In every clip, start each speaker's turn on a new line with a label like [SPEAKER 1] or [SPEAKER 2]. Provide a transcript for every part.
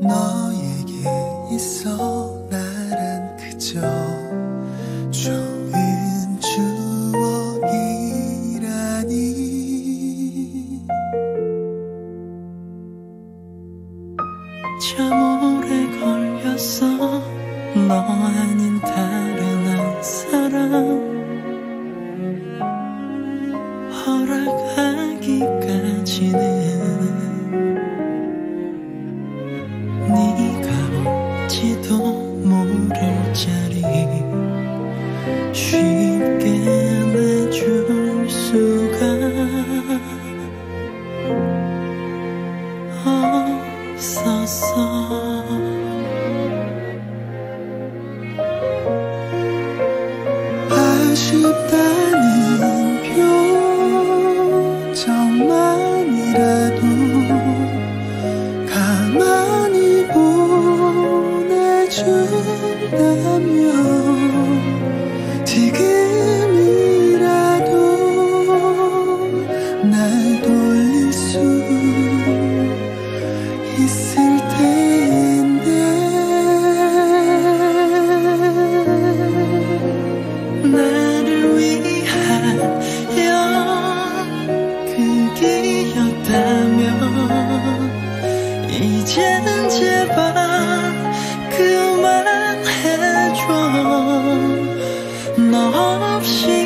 [SPEAKER 1] 너에게 있어 나란 그저 좋은 추억이라니. 참 오래 걸렸어 너 아닌 다 at 이젠 제발 그만해줘. 너 없이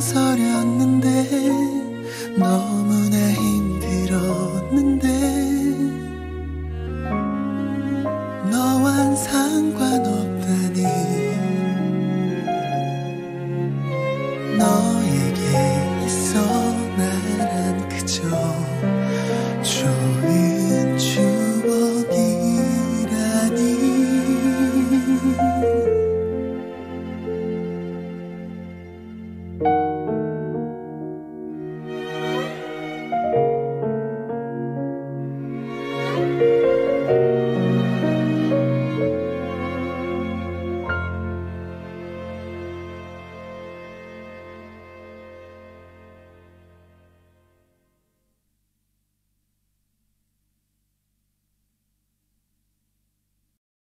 [SPEAKER 1] 서렸는데 너